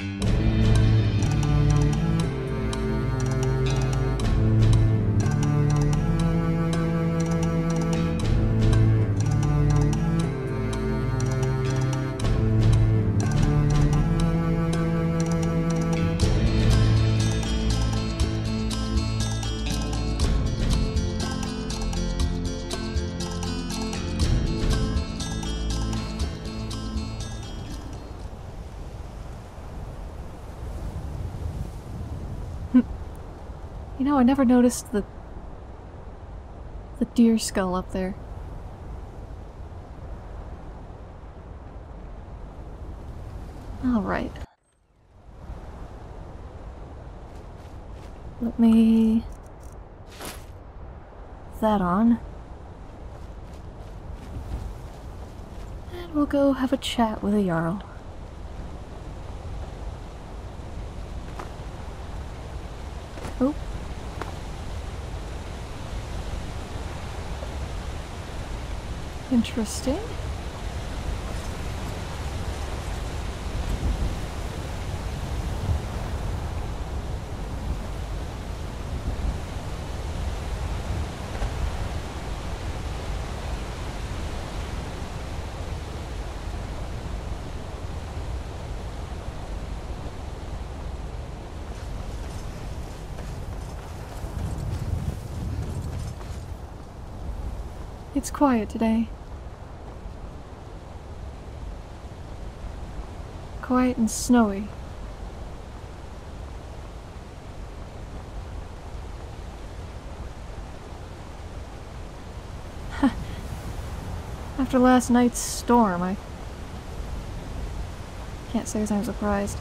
You know, I never noticed the the deer skull up there. All right. Let me that on. And we'll go have a chat with a Jarl. Interesting. It's quiet today. Quiet and snowy. After last night's storm, I can't say as I'm surprised.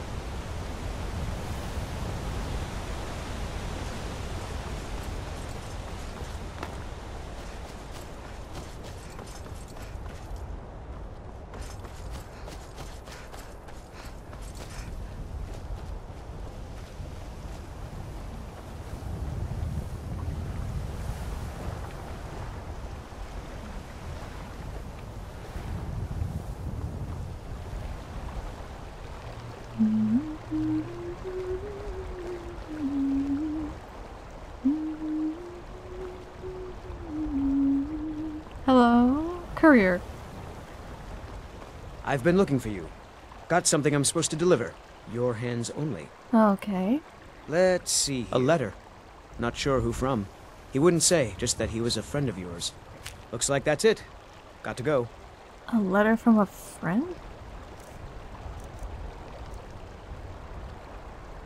Hello, courier. I've been looking for you. Got something I'm supposed to deliver. Your hands only. Okay. Let's see. A letter. Not sure who from. He wouldn't say, just that he was a friend of yours. Looks like that's it. Got to go. A letter from a friend?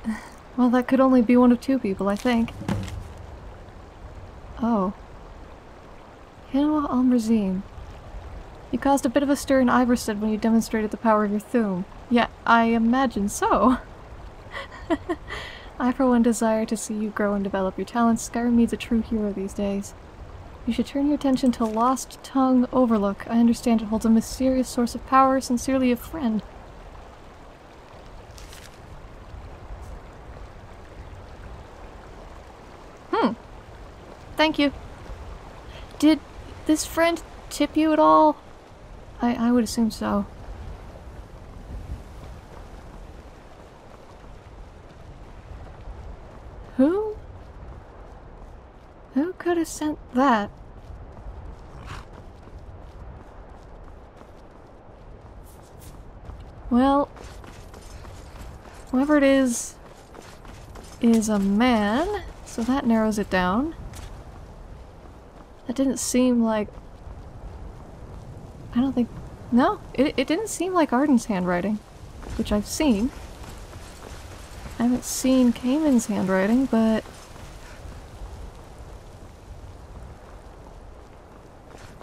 Well, that could only be one of two people, I think. Oh. Kinua al-Murzim. You caused a bit of a stir in Ivarstead when you demonstrated the power of your Thu'um. Yeah, I imagine so. I for one desire to see you grow and develop your talents. Skyrim needs a true hero these days. You should turn your attention to Lost Tongue Overlook. I understand it holds a mysterious source of power. Sincerely, a friend. Hmm. Thank you. Did this friend tip you at all? I, I would assume so. Who? Who could have sent that? Well, whoever it is, is a man, so that narrows it down. Didn't seem like... I don't think... No, it, it didn't seem like Arden's handwriting, which I've seen. I haven't seen Cayman's handwriting, but...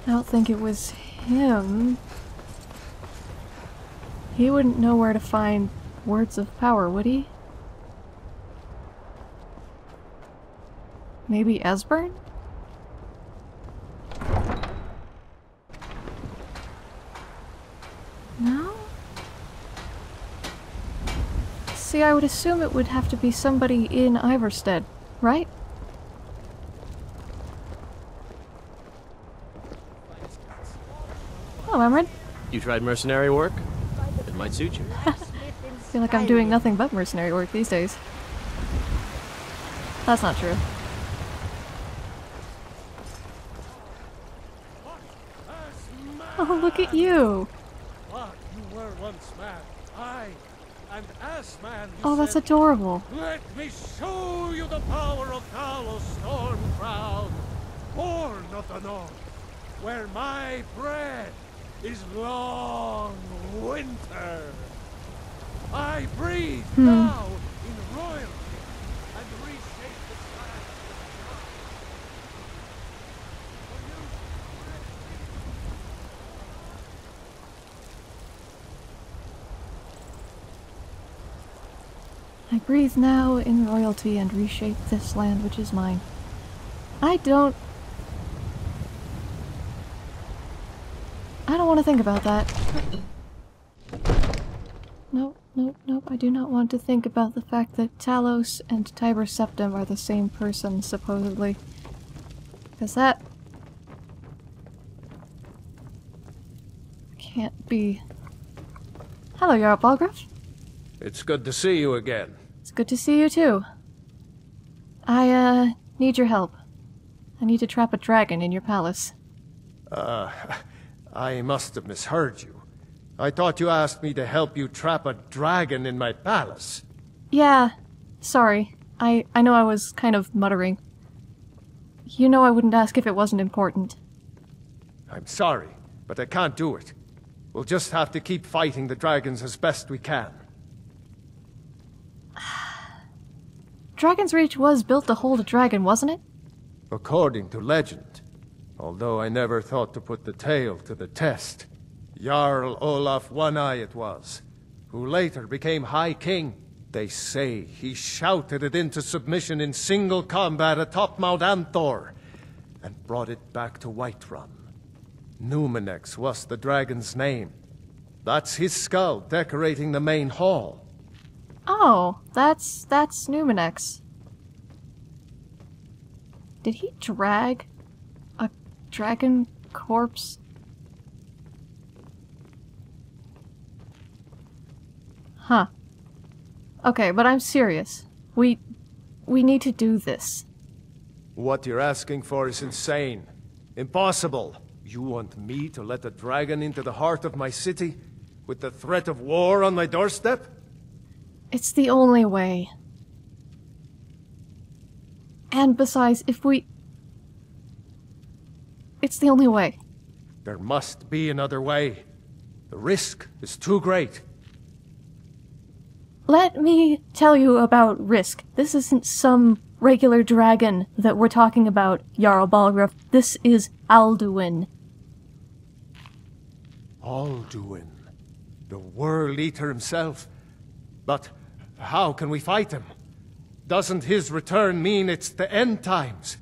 I don't think it was him. He wouldn't know where to find words of power, would he? Maybe Esbern? No? See, I would assume it would have to be somebody in Ivarstead, right? Oh, Amren. You tried mercenary work? It might suit you. I feel like I'm doing nothing but mercenary work these days. That's not true. Oh, look at you! What you were once man, I, and as man you Oh, that's said, adorable. Let me show you the power of Storm born of the north, where my bread is long winter. I breathe hmm. now in royalty and reshape the skies. For you, I breathe now in royalty and reshape this land which is mine. I don't. I don't want to think about that. Nope, nope, nope. I do not want to think about the fact that Talos and Tiber Septim are the same person, supposedly. Because that. can't be. Hello, Jarl. It's good to see you again. Good to see you too. I, uh, need your help. I need to trap a dragon in your palace. Uh, I must have misheard you. I thought you asked me to help you trap a dragon in my palace. Yeah, sorry. I, I know I was kind of muttering. You know I wouldn't ask if it wasn't important. I'm sorry, but I can't do it. We'll just have to keep fighting the dragons as best we can. Dragon's Reach was built to hold a dragon, wasn't it? According to legend. Although I never thought to put the tale to the test. Jarl Olaf One Eye it was, who later became High King. They say he shouted it into submission in single combat atop Mount Anthor, and brought it back to Whiterun. Numinex was the dragon's name. That's his skull decorating the main hall. Oh, that's that's Numinex. Did he drag a dragon corpse? Huh. Okay, but I'm serious. We we need to do this. What you're asking for is insane. Impossible. You want me to let a dragon into the heart of my city? With the threat of war on my doorstep? It's the only way. And besides, if we It's the only way. There must be another way. The risk is too great. Let me tell you about Risk. This isn't some regular dragon that we're talking about, Jarl Balgruuf. This is Alduin. Alduin. The World Eater himself. But how can we fight him? Doesn't his return mean it's the end times?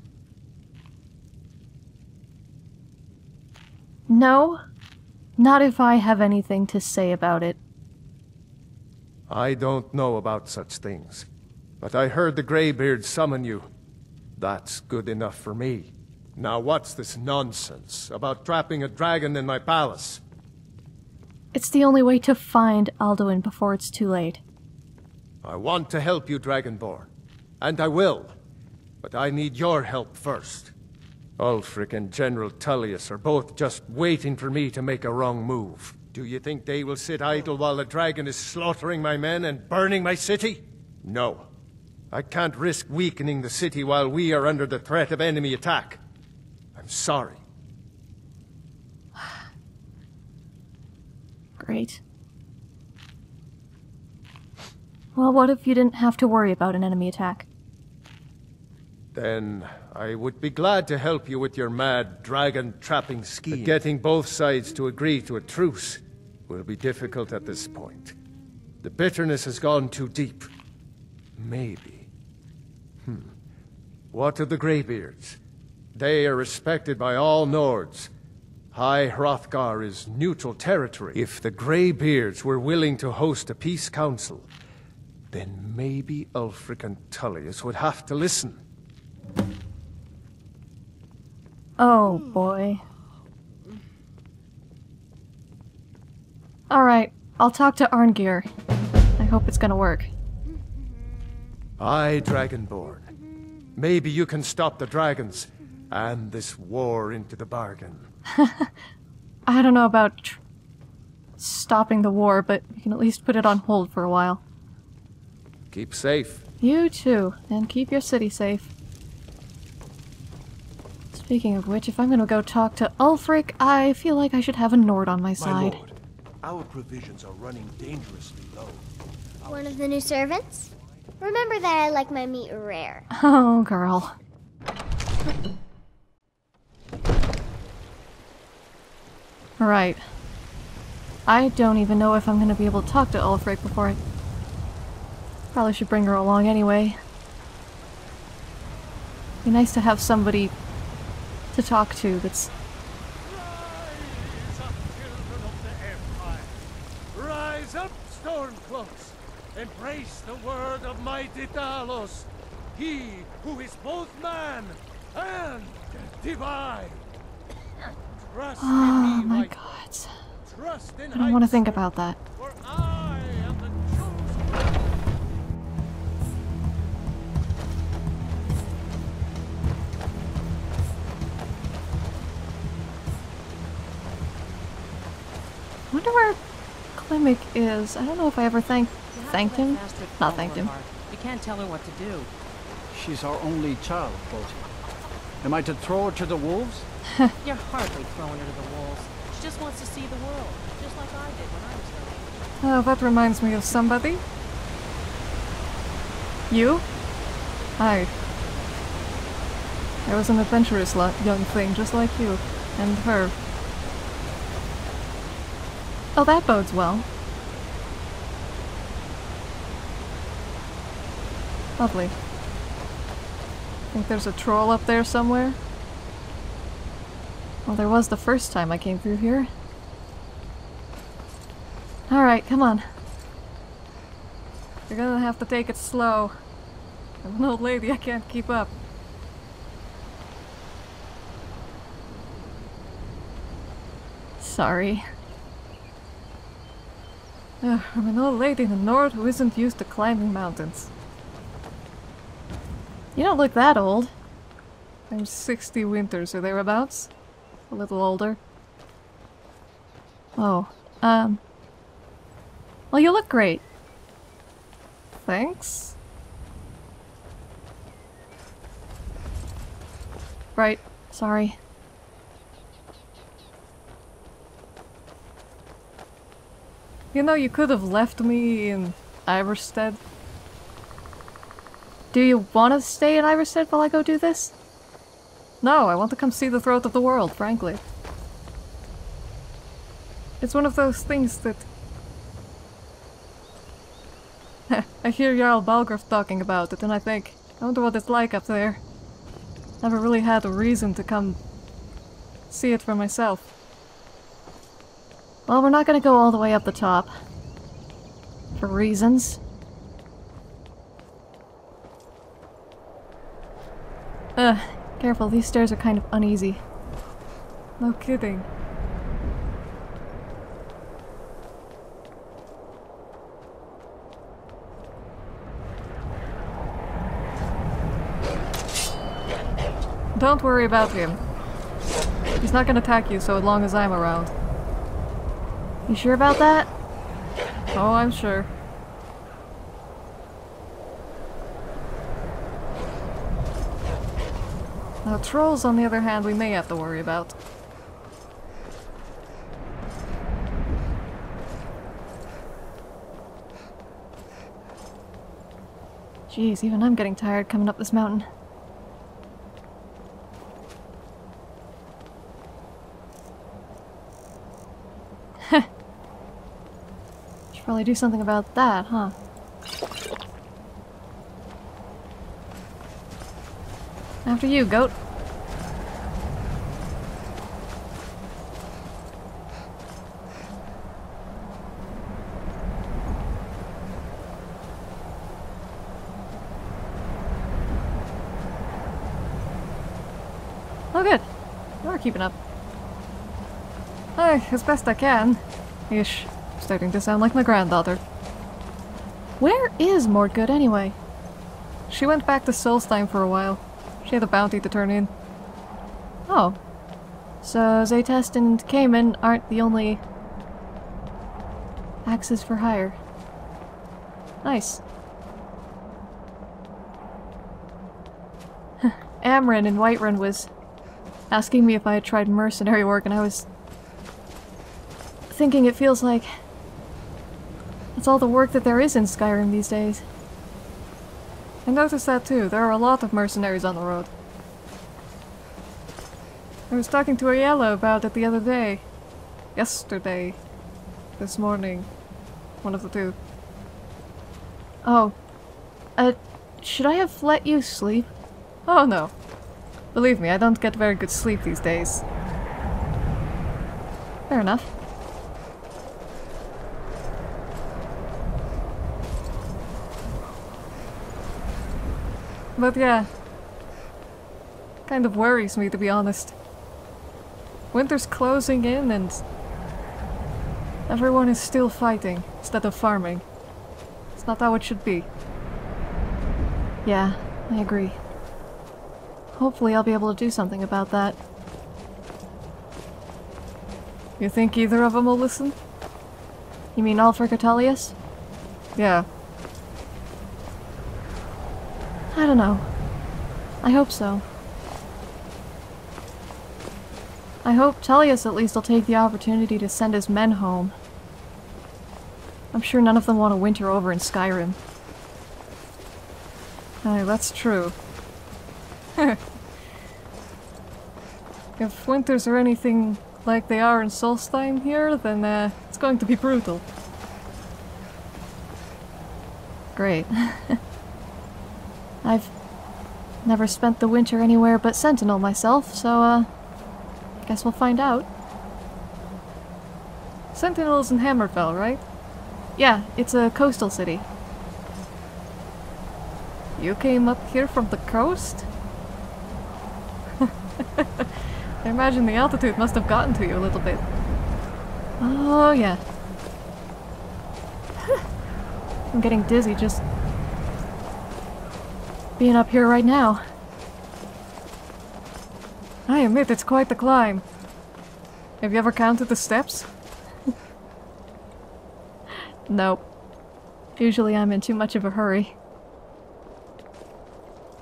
No, not if I have anything to say about it. I don't know about such things. But I heard the Greybeard summon you. That's good enough for me. Now what's this nonsense about trapping a dragon in my palace? It's the only way to find Alduin before it's too late. I want to help you, Dragonborn. And I will. But I need your help first. Ulfric and General Tullius are both just waiting for me to make a wrong move. Do you think they will sit idle while the dragon is slaughtering my men and burning my city? No. I can't risk weakening the city while we are under the threat of enemy attack. I'm sorry. Great. Well, what if you didn't have to worry about an enemy attack? Then I would be glad to help you with your mad dragon trapping scheme. But getting both sides to agree to a truce will be difficult at this point. The bitterness has gone too deep. Maybe. Hmm. What of the Greybeards? They are respected by all Nords. High Hrothgar is neutral territory. If the Greybeards were willing to host a peace council, then maybe Ulfric and Tullius would have to listen. Oh boy. Alright, I'll talk to Arngeir. I hope it's gonna work. Aye, Dragonborn. Maybe you can stop the dragons, and this war into the bargain. I don't know about tr- stopping the war, but you can at least put it on hold for a while. Keep safe. You too, and keep your city safe. Speaking of which, if I'm gonna go talk to Ulfric, I feel like I should have a Nord on my side. My side. lord, our provisions are running dangerously low. One of the new servants? Remember that I like my meat rare. Oh, girl. Right. I don't even know if I'm gonna be able to talk to Ulfric before I... Probably should bring her along anyway. Be nice to have somebody to talk to that's... Rise up, children of the Empire! Rise up, Stormcloaks! Embrace the word of mighty Talos! He who is both man and divine! Trust Oh in me, my god. Trust in I don't want to think about that. For I wonder where Klimek is. I don't know if I ever thanked You have to thanked him. Astrid Not follow thanked him. You can't tell her what to do. She's our only child, Closy. Am I to throw her to the wolves? You're hardly throwing her to the wolves. She just wants to see the world, just like I did when I was her age. Oh, that reminds me of somebody. You? Hi. I was an adventurous young thing, just like you. And her. Oh, that bodes well. Lovely. Think there's a troll up there somewhere? Well, there was the first time I came through here. Alright, come on. You're gonna have to take it slow. I'm an old lady, I can't keep up. Sorry. I'm an old lady in the north who isn't used to climbing mountains. You don't look that old. I'm 60 winters or thereabouts. A little older. Oh, um. Well, you look great. Thanks. Right, sorry. You know, you could have left me in Ivarstead. Do you want to stay in Ivarstead while I go do this? No, I want to come see the throat of the world, frankly. It's one of those things that I hear Jarl Balgruuf talking about it, and I think, I wonder what it's like up there. Never really had a reason to come see it for myself. Well, we're not gonna go all the way up the top. For reasons. Ugh, careful, these stairs are kind of uneasy. No kidding. Don't worry about him. He's not gonna attack you so long as I'm around. You sure about that? Oh, I'm sure. Now, trolls, on the other hand, we may have to worry about. Jeez, even I'm getting tired coming up this mountain. Do something about that, huh? After you, goat. Oh good. You're keeping up. Oh, as best I can. Ish. Starting to sound like my granddaughter. Where is Mordgud anyway? She went back to Solstheim for a while. She had a bounty to turn in. Oh. So Zaytest and Cayman aren't the only axes for hire. Nice. Amren in Whiterun was asking me if I had tried mercenary work, and I was thinking it feels like that's all the work that there is in Skyrim these days. I noticed that too. There are a lot of mercenaries on the road. I was talking to Ayala about it the other day. Yesterday. This morning. One of the two. Oh. Uh, should I have let you sleep? Oh no. Believe me, I don't get very good sleep these days. Fair enough. But yeah. Kind of worries me, to be honest. Winter's closing in and... Everyone is still fighting, instead of farming. It's not how it should be. Yeah, I agree. Hopefully I'll be able to do something about that. You think either of them will listen? You mean Ulfric or Tullius? Yeah. I don't know. I hope so. I hope Tullius at least will take the opportunity to send his men home. I'm sure none of them want to winter over in Skyrim. Aye, that's true. if winters are anything like they are in Solstheim here, then uh, it's going to be brutal. Great. I've never spent the winter anywhere but Sentinel myself, so uh, guess we'll find out. Sentinel's in Hammerfell, right? Yeah, it's a coastal city. You came up here from the coast? I imagine the altitude must have gotten to you a little bit. Oh, yeah. I'm getting dizzy just being up here right now. I admit it's quite the climb. Have you ever counted the steps? nope. Usually I'm in too much of a hurry.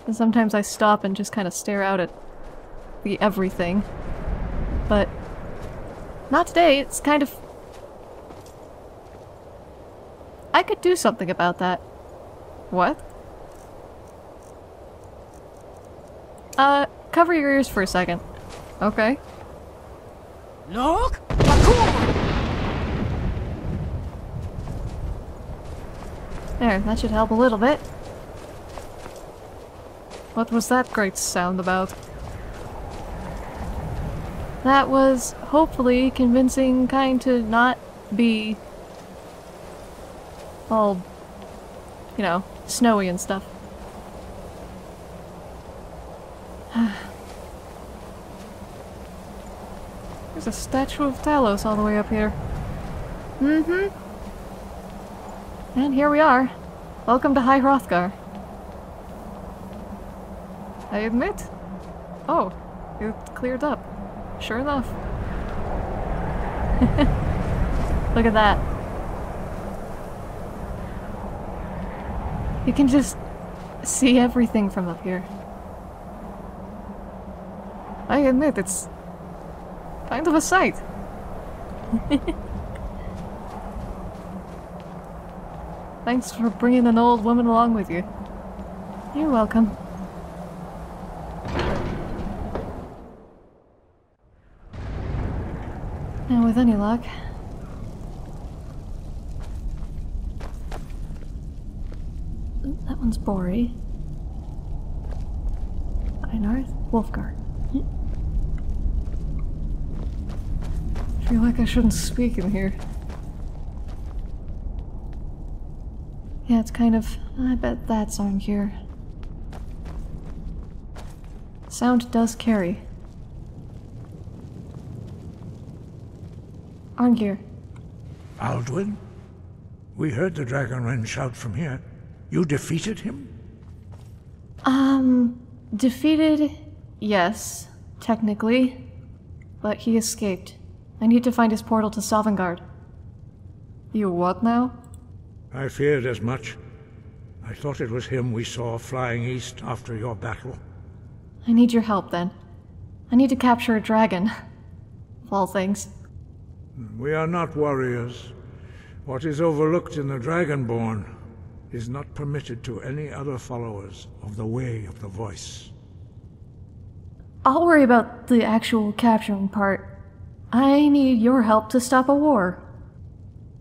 And sometimes I stop and just kind of stare out at the everything. But not today, it's kind of... I could do something about that. What? Uh, cover your ears for a second. Okay. Look! There, that should help a little bit. What was that great sound about? That was hopefully convincing Kyne to not be all, you know, snowy and stuff. There's a statue of Talos all the way up here. Mm-hmm. And here we are. Welcome to High Hrothgar. I admit. Oh, it cleared up. Sure enough. Look at that. You can just see everything from up here. I admit, it's kind of a sight. Thanks for bringing an old woman along with you. You're welcome. And with any luck... That one's Borri. Einarth, Wulfgar. Feel like I shouldn't speak in here. Yeah, it's kind of... I bet that's on here. Sound does carry. On Arngeir. Alduin? We heard the dragon Dragonrend shout from here. You defeated him? Um, defeated, yes, technically. But he escaped. I need to find his portal to Sovngarde. You what now? I feared as much. I thought it was him we saw flying east after your battle. I need your help then. I need to capture a dragon. Of all things. We are not warriors. What is overlooked in the Dragonborn is not permitted to any other followers of the Way of the Voice. I'll worry about the actual capturing part. I need your help to stop a war.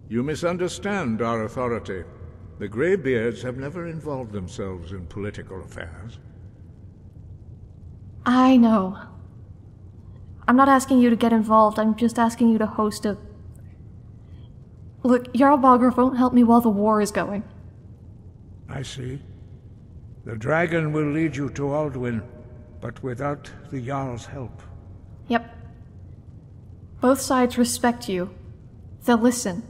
You misunderstand our authority. The Greybeards have never involved themselves in political affairs. I know. I'm not asking you to get involved, I'm just asking you to host a... Look, Jarl Balgruuf won't help me while the war is going. I see. The dragon will lead you to Alduin, but without the Jarl's help. Yep. Both sides respect you. They'll listen.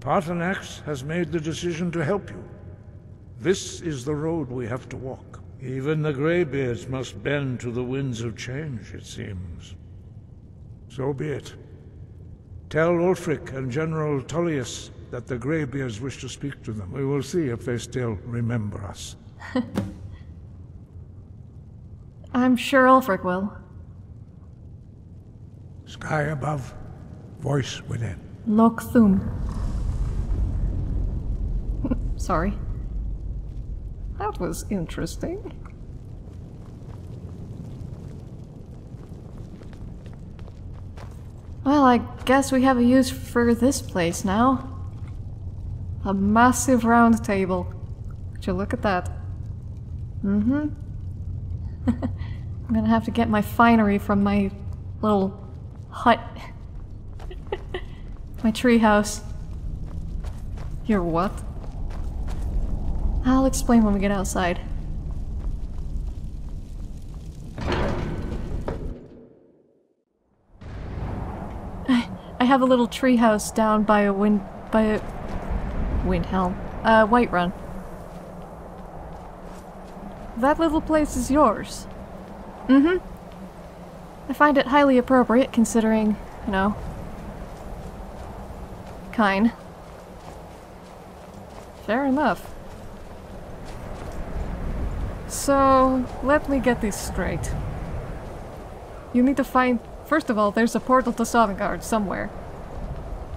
Paarthurnax has made the decision to help you. This is the road we have to walk. Even the Greybeards must bend to the winds of change, it seems. So be it. Tell Ulfric and General Tullius that the Greybeards wish to speak to them. We will see if they still remember us. I'm sure Ulfric will. Sky above, voice within. Lok Thu'um. Sorry. That was interesting. Well, I guess we have a use for this place now. A massive round table. Would you look at that? Mm-hmm. I'm gonna have to get my finery from my little hut. my treehouse. Your what? I'll explain when we get outside. I, I have a little treehouse down by a wind by a Windhelm. Uh, Whiterun. That little place is yours. Mm-hmm. I find it highly appropriate considering, you know, Kyne. Fair enough. So, let me get this straight. You need to find... First of all, there's a portal to Sovngarde somewhere.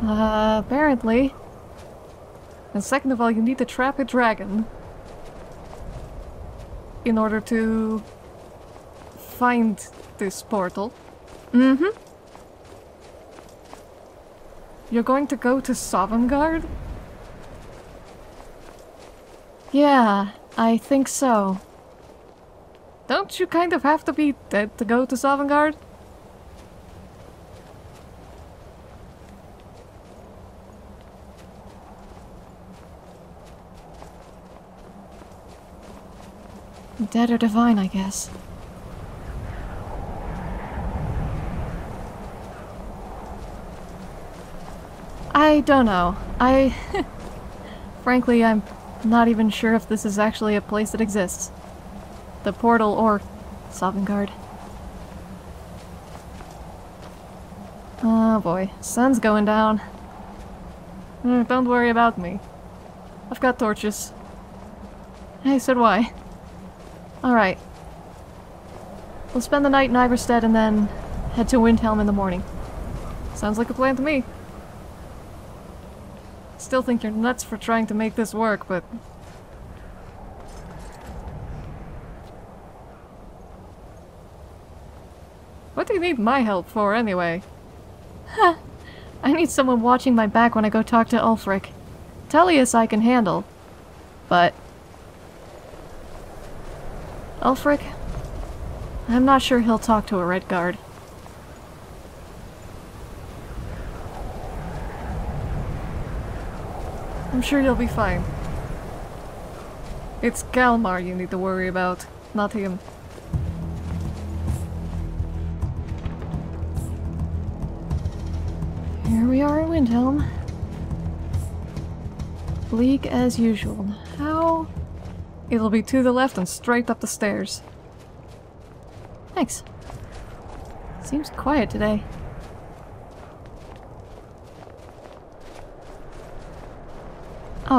Uh, apparently. And second of all, you need to trap a dragon. In order to... find this portal. Mm-hmm. You're going to go to Sovngarde? Yeah, I think so. Don't you kind of have to be dead to go to Sovngarde? Dead or divine, I guess. I don't know. I... Frankly, I'm not even sure if this is actually a place that exists. The portal or Sovngarde. Oh boy, sun's going down. Mm, don't worry about me. I've got torches. Hey, so do I. Alright. We'll spend the night in Ivarstead and then head to Windhelm in the morning. Sounds like a plan to me. Still think you're nuts for trying to make this work, but... What do you need my help for, anyway? Huh. I need someone watching my back when I go talk to Ulfric. Tullius I can handle. But... Ulfric? I'm not sure he'll talk to a Redguard. I'm sure you'll be fine. It's Galmar you need to worry about, not him. Here we are in Windhelm. Bleak as usual. How? It'll be to the left and straight up the stairs. Thanks. Seems quiet today.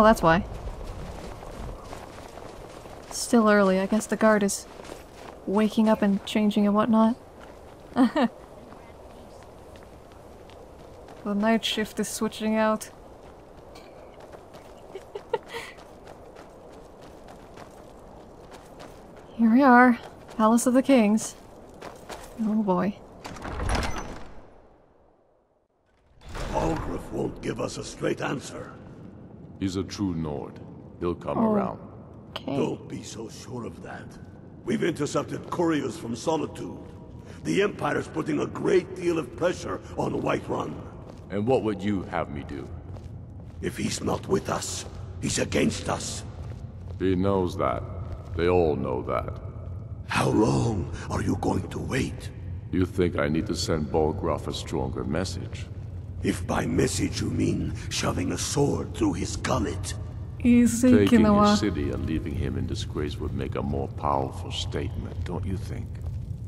Oh, that's why. Still early. I guess the guard is waking up and changing and whatnot. the night shift is switching out. Here we are. Palace of the Kings. Oh boy. Balgruuf won't give us a straight answer. He's a true Nord. He'll come Oh. around. Okay. Don't be so sure of that. We've intercepted couriers from Solitude. The Empire's putting a great deal of pressure on Whiterun. And what would you have me do? If he's not with us, he's against us. He knows that. They all know that. How long are you going to wait? You think I need to send Balgruuf a stronger message? If by message you mean shoving a sword through his gullet. Taking Kinua. his city and leaving him in disgrace would make a more powerful statement, don't you think?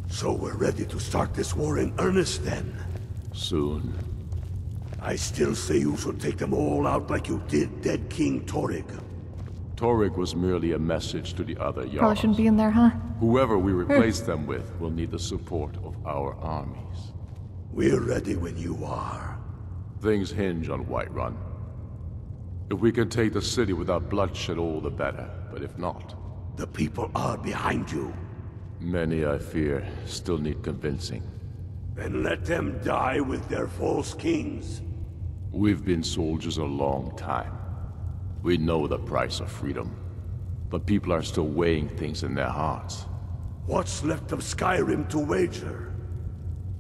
So we're ready to start this war in earnest then. Soon. I still say you should take them all out like you did dead King Torygg. Torygg was merely a message to the other Probably shouldn't be in there, huh? Whoever we hmm. replace them with will need the support of our armies. We're ready when you are. Things hinge on Whiterun. If we can take the city without bloodshed, all the better. But if not, The people are behind you. many, I fear, still need convincing. Then let them die with their false kings. We've been soldiers a long time. We know the price of freedom. But people are still weighing things in their hearts. What's left of Skyrim to wager?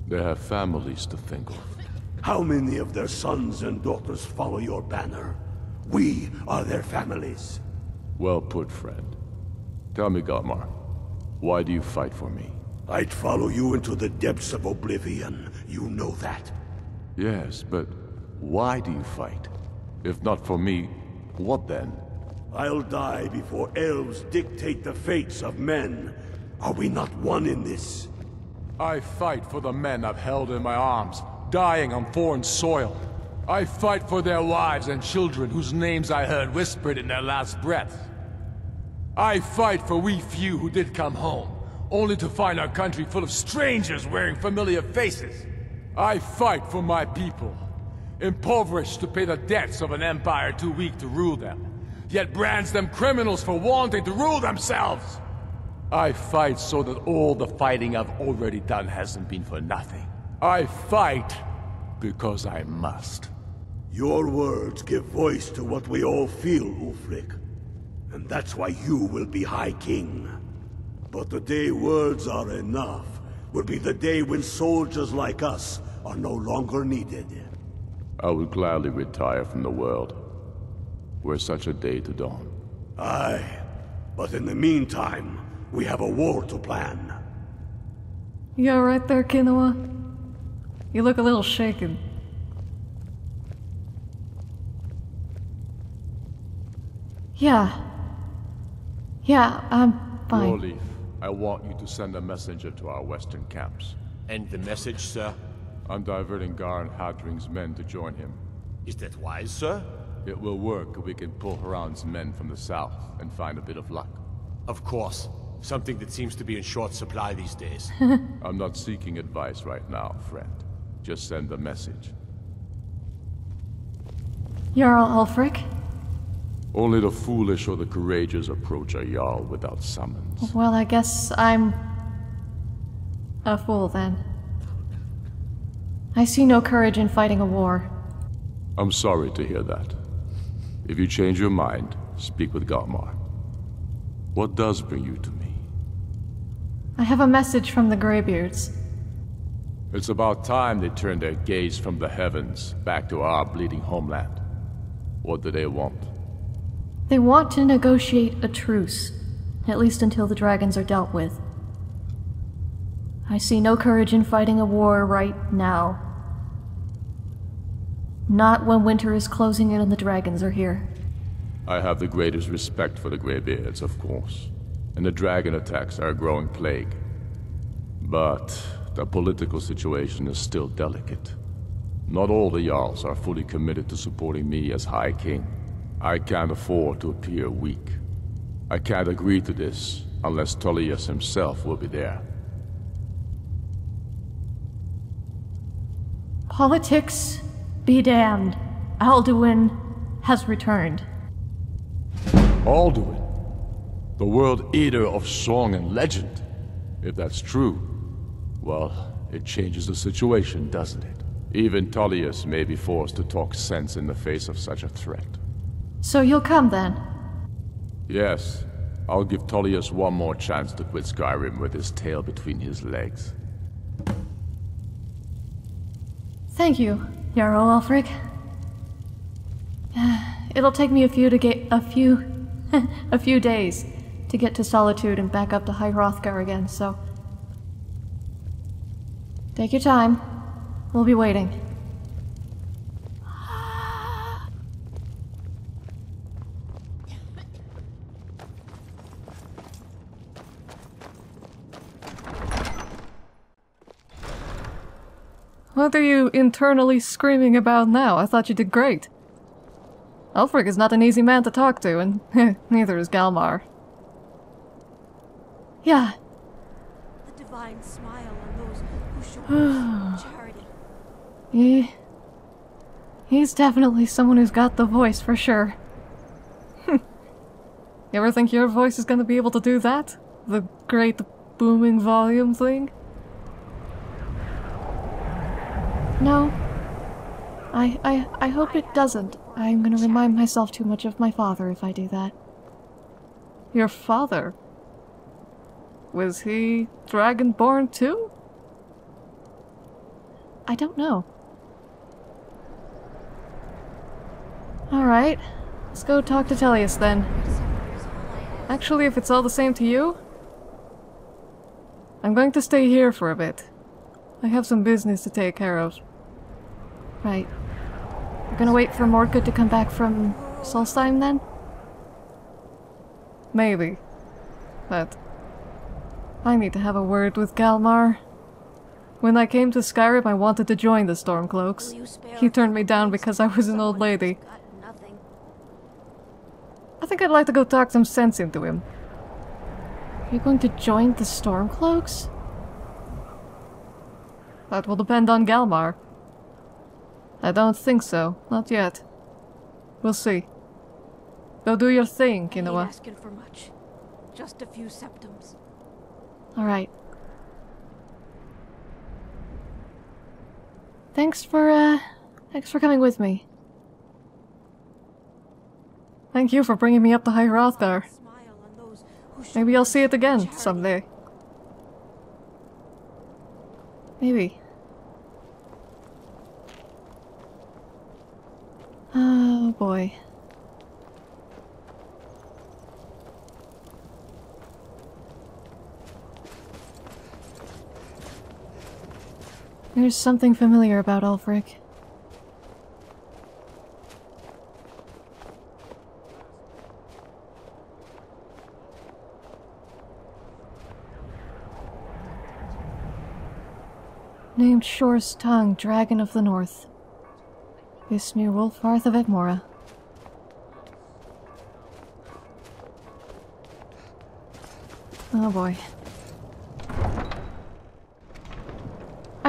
They have families to think of. How many of their sons and daughters follow your banner? We are their families. Well put, friend. Tell me, Galmar, why do you fight for me? I'd follow you into the depths of oblivion. You know that. Yes, but why do you fight? If not for me, what then? I'll die before elves dictate the fates of men. Are we not one in this? I fight for the men I've held in my arms, dying on foreign soil. I fight for their wives and children whose names I heard whispered in their last breath. I fight for we few who did come home, only to find our country full of strangers wearing familiar faces. I fight for my people, impoverished to pay the debts of an empire too weak to rule them, yet brands them criminals for wanting to rule themselves. I fight so that all the fighting I've already done hasn't been for nothing. I fight because I must. Your words give voice to what we all feel, Ulfric. And that's why you will be High King. But the day words are enough will be the day when soldiers like us are no longer needed. I would gladly retire from the world, were such a day to dawn. Aye, but in the meantime, we have a war to plan. You alright there, Kinua? You look a little shaken. Yeah. Yeah, I'm fine. Jorleif, I want you to send a messenger to our western camps. And the message, sir? I'm diverting Garin Hadring's men to join him. Is that wise, sir? It will work if we can pull Haran's men from the south and find a bit of luck. Of course. Something that seems to be in short supply these days. I'm not seeking advice right now, friend. Just send the message. Jarl Ulfric? Only the foolish or the courageous approach a Jarl without summons. Well, I guess I'm... a fool then. I see no courage in fighting a war. I'm sorry to hear that. If you change your mind, speak with Galmar. What does bring you to me? I have a message from the Greybeards. It's about time they turned their gaze from the heavens back to our bleeding homeland. What do they want? They want to negotiate a truce, at least until the dragons are dealt with. I see no courage in fighting a war right now. Not when winter is closing in and the dragons are here. I have the greatest respect for the Greybeards, of course, and the dragon attacks are a growing plague. But the political situation is still delicate. Not all the Jarls are fully committed to supporting me as High King. I can't afford to appear weak. I can't agree to this unless Tullius himself will be there. Politics be damned. Alduin has returned. Alduin? The world eater of song and legend? If that's true, well, it changes the situation, doesn't it? Even Tullius may be forced to talk sense in the face of such a threat. So you'll come then? Yes. I'll give Tullius one more chance to quit Skyrim with his tail between his legs. Thank you, Jarl Ulfric. It'll take me a few to get a few a few days to get to Solitude and back up to High Hrothgar again, so take your time. We'll be waiting. What are you internally screaming about now? I thought you did great. Ulfric is not an easy man to talk to, and neither is Galmar. Yeah. The divine smile on those who show charity. He... He's definitely someone who's got the voice, for sure. you ever think your voice is gonna be able to do that? The great booming volume thing? No. I, I, I hope it doesn't. I'm gonna remind myself too much of my father if I do that. Your father? Was he dragonborn too? I don't know. Alright, let's go talk to Tullius then. Actually, if it's all the same to you, I'm going to stay here for a bit. I have some business to take care of. Right. We're gonna wait for Mordgud to come back from Solstheim then? Maybe. But... I need to have a word with Galmar. When I came to Skyrim, I wanted to join the Stormcloaks. He turned me down because I was an old lady. I think I'd like to go talk some sense into him. Are you going to join the Stormcloaks? That will depend on Galmar. I don't think so. Not yet. We'll see. Go do your thing, Kinua. asking for much. Just a few septims. Alright. Thanks for, uh, thanks for coming with me. Thank you for bringing me up to High Hrothgar. Maybe I'll see it again someday. Maybe. Oh boy. There's something familiar about Ulfric. Named Shor's Tongue, Dragon of the North. Ysmir Wulfharth of Atmora. Oh boy.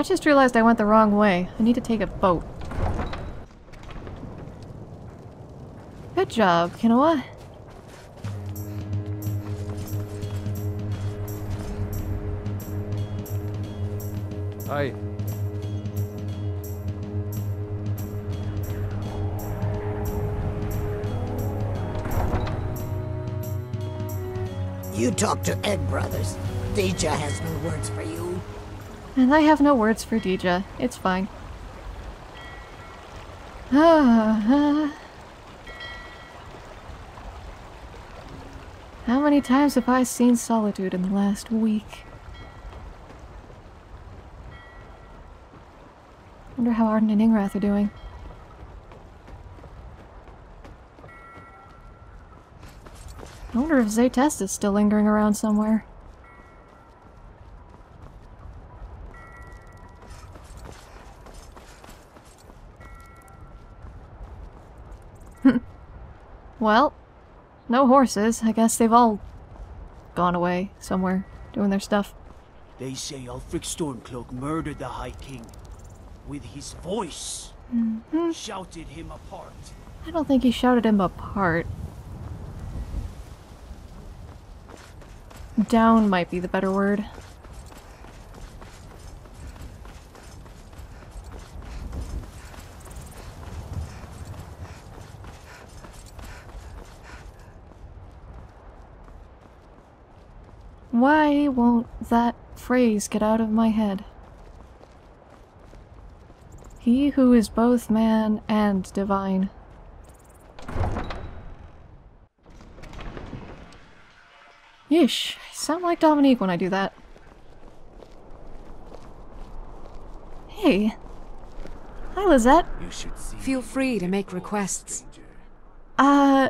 I just realized I went the wrong way. I need to take a boat. Good job, Kinua. Hi. You talk to Egg Brothers. Deja has no words for you. And I have no words for Deja. It's fine. How many times have I seen Solitude in the last week? Wonder how Arden and Ingrath are doing. I wonder if Zaytest is still lingering around somewhere. Well, no horses. I guess they've all gone away somewhere, doing their stuff. They say Ulfric Stormcloak murdered the High King. With his voice. Mhm. Shouted him apart. I don't think he shouted him apart. Down might be the better word. Why won't that phrase get out of my head? He who is both man and divine. Yeesh, I sound like Dominique when I do that. Hey. Hi, Lisette. Feel free to make requests. Uh,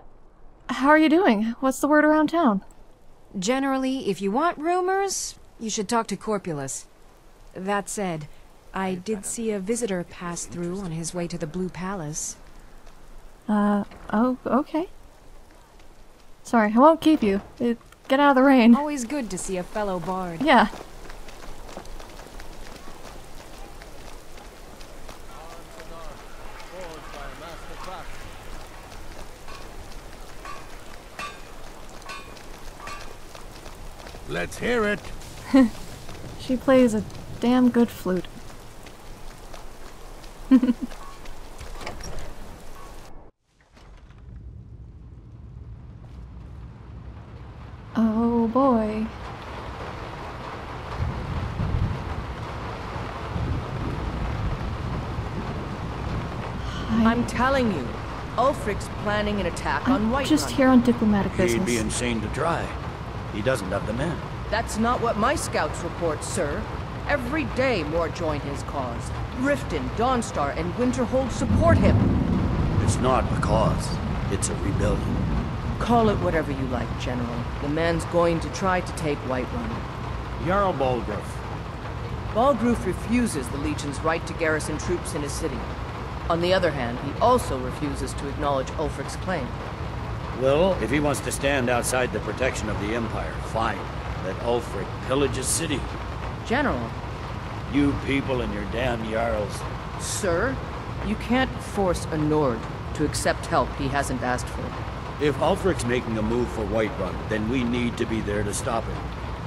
how are you doing? What's the word around town? Generally, if you want rumors, you should talk to Corpulus. That said, I did see a visitor pass through on his way to the Blue Palace. Uh, oh, okay. Sorry, I won't keep you. It, get out of the rain. Always good to see a fellow bard. Yeah. Let's hear it. she plays a damn good flute. oh boy. I'm telling you, Ulfric's planning an attack on I'm Whiterun. just here on diplomatic business. He'd be insane to try. He doesn't have the men. That's not what my scouts report, sir. Every day more join his cause. Riften, Dawnstar, and Winterhold support him. It's not a cause. It's a rebellion. Call it whatever you like, General. The man's going to try to take Whiterun. Jarl Balgruuf. Balgruf refuses the Legion's right to garrison troops in his city. On the other hand, he also refuses to acknowledge Ulfric's claim. Well, if he wants to stand outside the protection of the Empire, fine. Let Ulfric pillage his city. General, You people and your damn Jarls. sir, you can't force a Nord to accept help he hasn't asked for. If Ulfric's making a move for Whiterun, then we need to be there to stop him.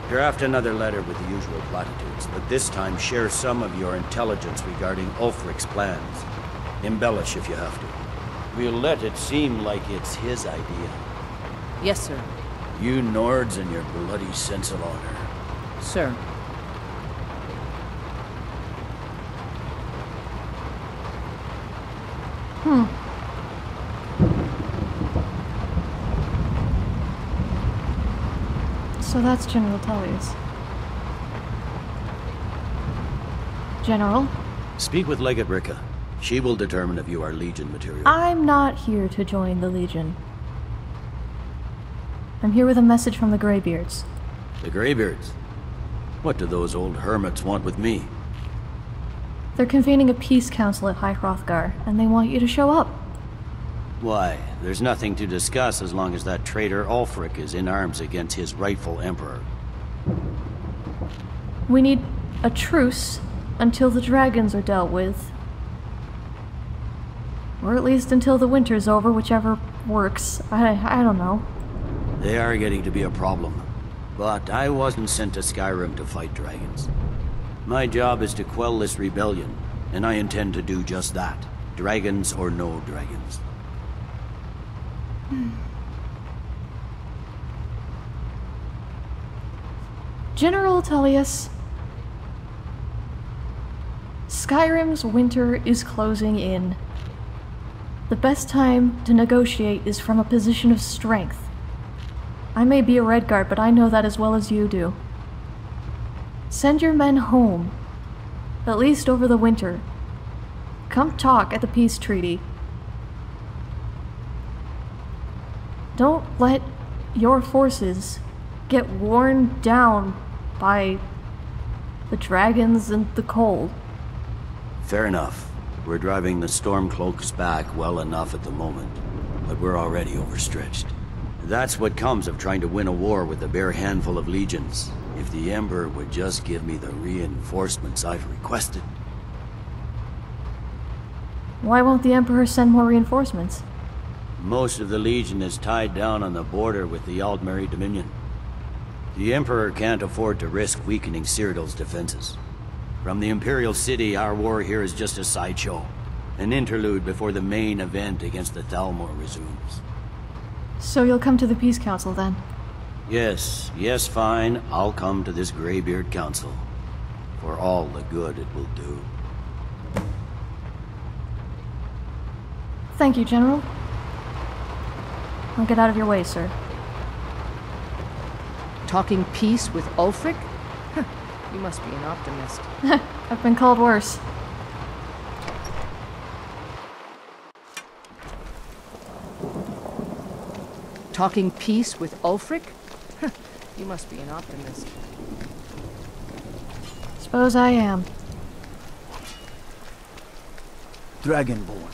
Draft another letter with the usual platitudes, but this time share some of your intelligence regarding Ulfric's plans. Embellish if you have to. We'll let it seem like it's his idea. Yes, sir. You Nords and your bloody sense of honor. Sir. Hmm. So that's General Tullius. General, Speak with Legate Rikke. She will determine if you are Legion material. I'm not here to join the Legion. I'm here with a message from the Greybeards. The Greybeards. What do those old hermits want with me? They're convening a peace council at High Hrothgar, and they want you to show up. Why, there's nothing to discuss as long as that traitor Ulfric is in arms against his rightful emperor. We need a truce until the dragons are dealt with. Or at least until the winter's over, whichever works. I, I don't know. They are getting to be a problem. But I wasn't sent to Skyrim to fight dragons. My job is to quell this rebellion, and I intend to do just that. Dragons or no dragons. Hmm. General Tullius, Skyrim's winter is closing in. The best time to negotiate is from a position of strength. I may be a Redguard, but I know that as well as you do. Send your men home, at least over the winter. Come talk at the peace treaty. Don't let your forces get worn down by the dragons and the cold. Fair enough. We're driving the Stormcloaks back well enough at the moment, but we're already overstretched. That's what comes of trying to win a war with a bare handful of legions. If the Emperor would just give me the reinforcements I've requested. Why won't the Emperor send more reinforcements? Most of the Legion is tied down on the border with the Aldmeri Dominion. The Emperor can't afford to risk weakening Cyrodiil's defenses. From the Imperial City, our war here is just a sideshow. An interlude before the main event against the Thalmor resumes. So you'll come to the Peace Council then? Yes, yes, fine. I'll come to this Greybeard Council. For all the good it will do. Thank you, General. I'll get out of your way, sir. Talking peace with Ulfric? you must be an optimist. I've been called worse. Talking peace with Ulfric? you must be an optimist. Suppose I am. Dragonborn,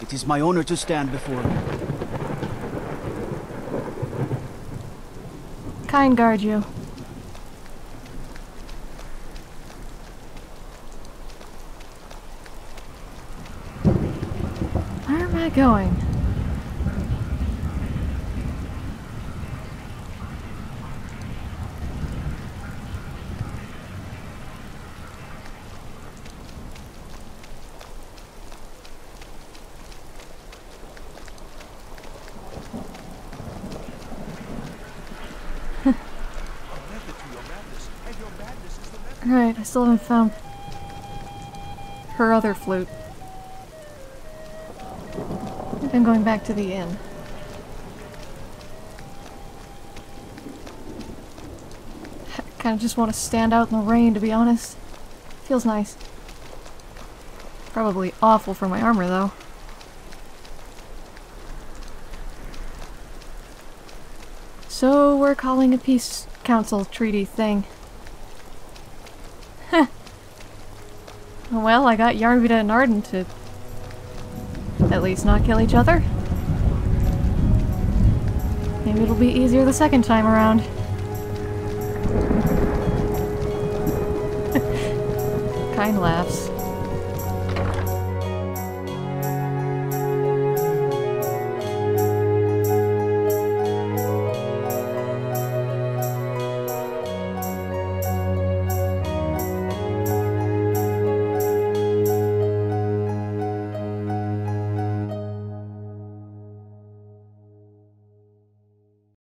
it is my honor to stand before you. Kyne guard you. Where am I going? Alright, I still haven't found her other flute. I'm going back to the inn. I kind of just want to stand out in the rain, to be honest. Feels nice. Probably awful for my armor, though. So we're calling a peace council treaty thing. Well, I got Jarnvida and Arden to at least not kill each other. Maybe it'll be easier the second time around. kind laughs.